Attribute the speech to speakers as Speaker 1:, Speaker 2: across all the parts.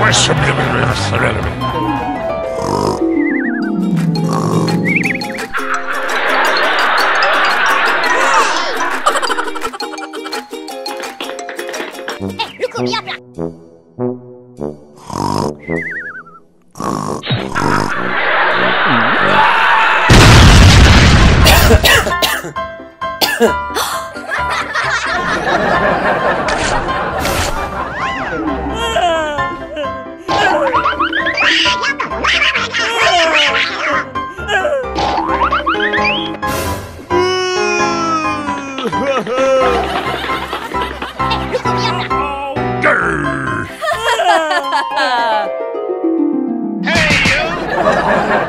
Speaker 1: We're subliminal. Man. Give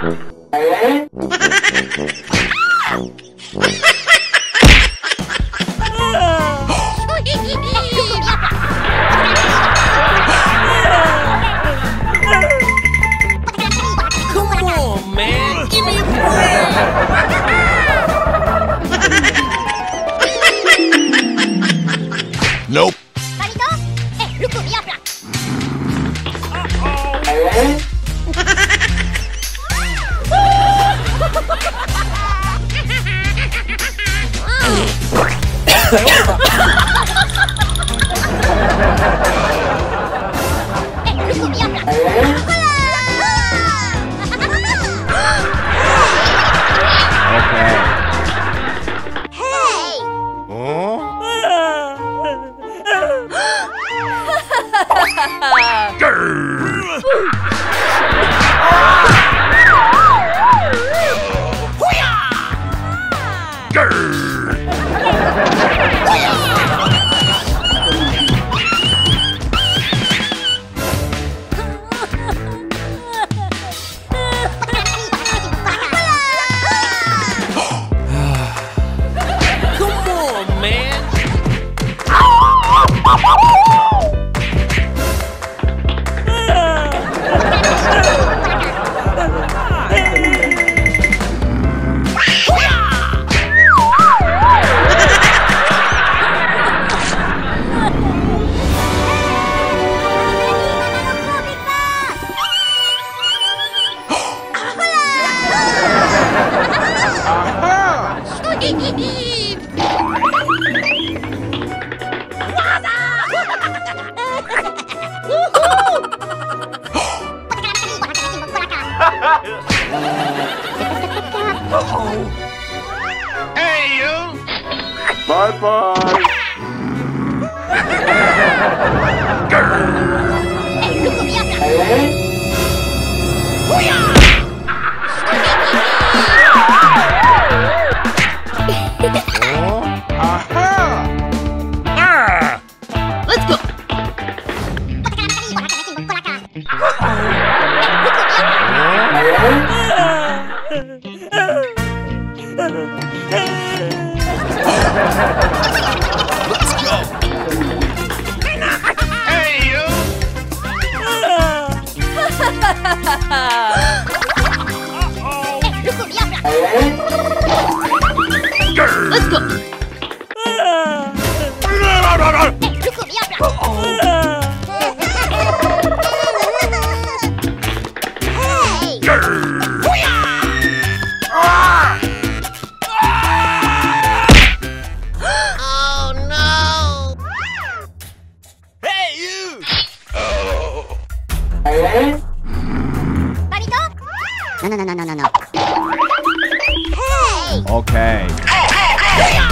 Speaker 1: me a break.
Speaker 2: Nope.
Speaker 3: バ リトえルクミヤプラ えルクミヤプラほら
Speaker 1: Woo!
Speaker 4: Bye bye.
Speaker 3: え
Speaker 1: Let's go.
Speaker 3: -oh. hey. No, no, no, no, no, no. Hey!
Speaker 4: Okay.
Speaker 3: Hey!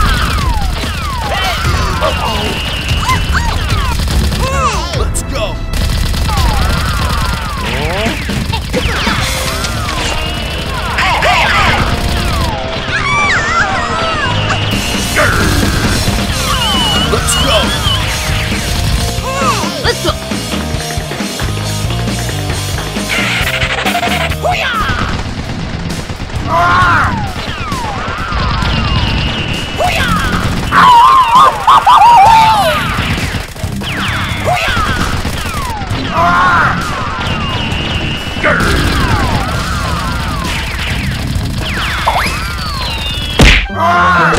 Speaker 3: Ah!